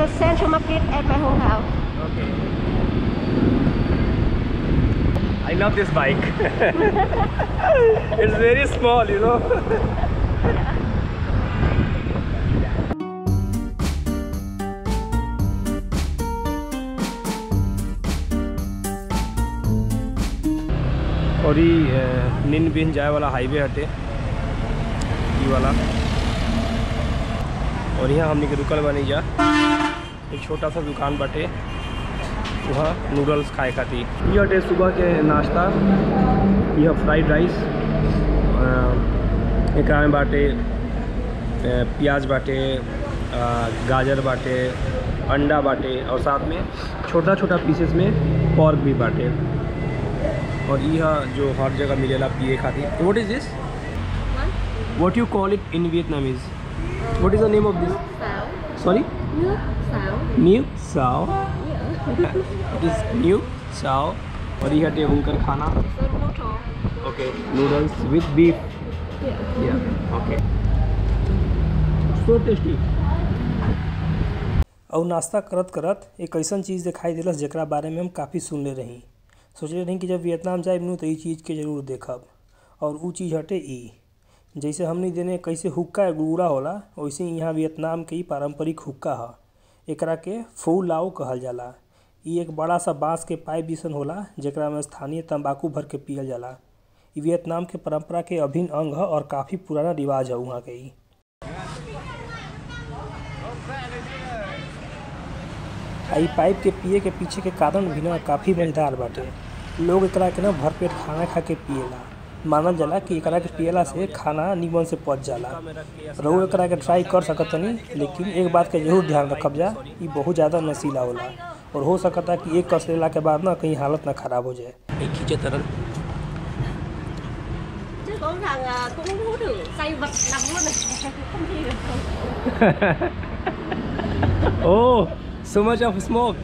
a central market at my homehouse. Okay. I love this bike. it's very small, you know. और ये निन बिन जाए वाला highway हटे ये वाला और यहाँ हमने के रुकल बनी जा एक छोटा सा दुकान बाटे वहाँ नूडल्स खाए खातिर ये हटे सुबह के नाश्ता यह फ्राइड राइस एक में बाटे प्याज बाटे गाजर बाटे अंडा बाटे और साथ में छोटा छोटा पीसेस में पॉर्क भी बाटे। और यह जो हर जगह मिलेला पिए खातिर what is this what you call it in Vietnamese what is the name of this sorry. New साओ Yeah. न्यू साओ और यह हटे उनकर खाना। ओके नूडल्स विद बीफ या ओके सो टेस्टी और नाश्ता करत करत एक ऐसा चीज़ दिखाई दिलस जरा बारे में हम काफ़ी सुनले रही। सोचले रही कि जब वियतनाम जाए नु तो ई चीज़ के ज़रूर देखब। और ऊ चीज़ हटे ई। जैसे हमनी देने कैसे हुक्का या गुड़ा होला वैसे ही यहाँ वियतनाम के ही पारंपरिक हुक्का ह। एकरा के फू लाओ कहल जाला। ई एक बड़ा सा बाँस के पाइप जैसन होला, जेकरा में स्थानीय तंबाकू भर के पियल जाला। ई वियतनाम के परंपरा के अभिन्न अंग ह और काफ़ी पुराना रिवाज है वहाँ के आ पाइप के पिए के पीछे के कारण भी ना काफ़ी मज़ेदार बाटे। लोग एकरा के ना भरपेट खाना खा के पिएला मानल जाला कि एकरा के पियला से खाना निमन से पच जाला रहू एकरा के ट्राई कर सकतनी लेकिन एक बात के ज़रूर ध्यान रखब जा ई बहुत ज़्यादा नशीला होला और हो सकता कि एक कस लेला के बाद ना कहीं हालत ना खराब हो जाए एक खींचे तरल? Oh, so much of smoke.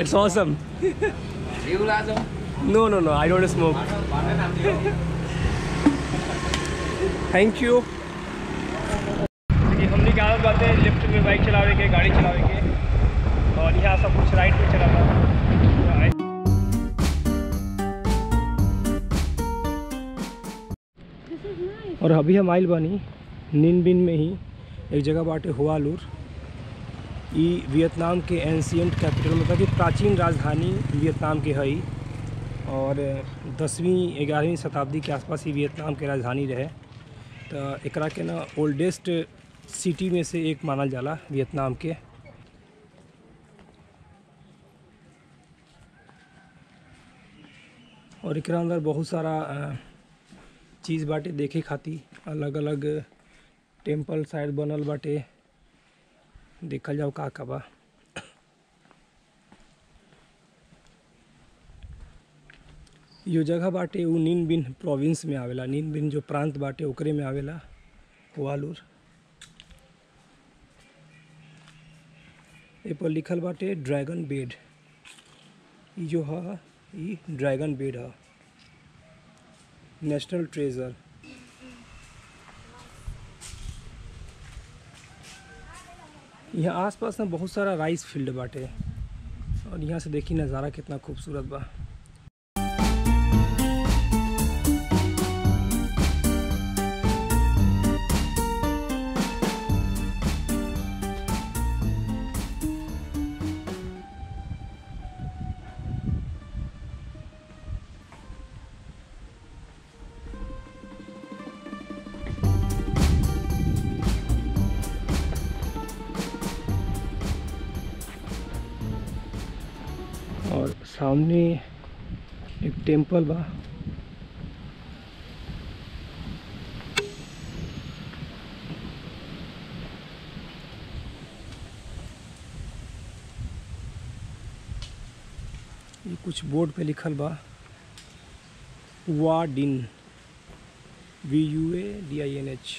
It's awesome. No, no, no, I don't smoke. Thank you. देखिए हमने क्या बात है लिफ्ट में बाइक चलावे के गाड़ी चलावे के और यहाँ सब कुछ राइट पे चला था और अभी हम आइल बानी निन बिन में ही एक जगह बाटे हुआलूर ई वियतनाम के एंशियंट कैपिटल मतलब कि प्राचीन राजधानी वियतनाम के हई और दसवीं, ग्यारहवीं शताब्दी के आसपास ही वियतनाम के राजधानी रहे। तो एकरा के ना ओल्डेस्ट सिटी में से एक मानल जाला, वियतनाम के। और एक अंदर बहुत सारा चीज़ बाटे देखे खातिर अलग अलग टेंपल शायद बनल बाटे। देखल जाओ का का यो जगह बाटे, उ नीन बिन प्रोविंस में आवेला। नीन बिन जो प्रांत बाटे, ओकरे में आवेला वालूर ए पर लिखल बाटे, ड्रैगन बेड। जो है, ई ड्रैगन बेड ह। National treasure. यहाँ आसपास ना बहुत सारा राइस फ़ील्ड बाटे। और यहाँ से देखी नज़ारा कितना खूबसूरत बा। सामने एक टेंपल बा। ये कुछ बोर्ड पे लिखल बा। वाडिन V U A D I N H.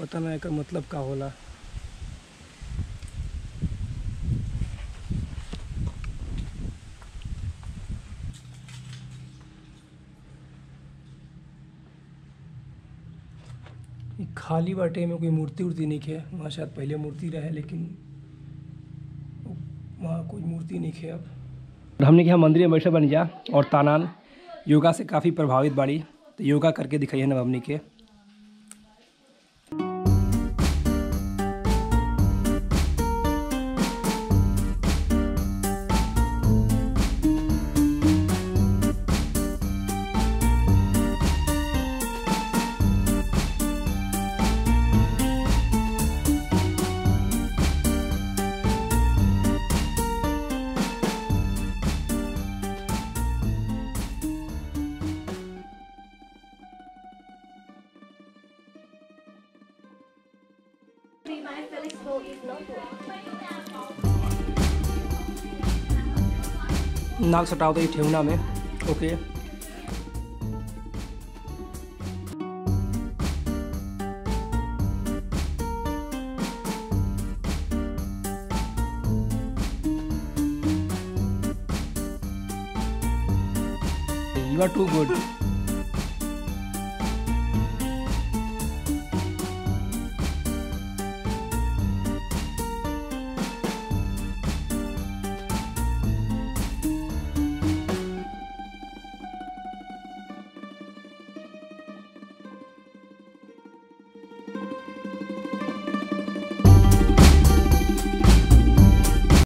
पता ना एकर मतलब का होला ई खाली बाटे में कोई मूर्ति उर्ति नहीं खे। वहाँ शायद पहले मूर्ति रहे, लेकिन वहाँ कोई मूर्ति नहीं खे अब। हमने यहाँ मंदिर में बैठे बन जा और तानान योगा से काफ़ी प्रभावित बाड़ी। तो योगा करके दिखाइए ना हमने के। नाक सटाओ तो ये ठेवना में okay You are too good.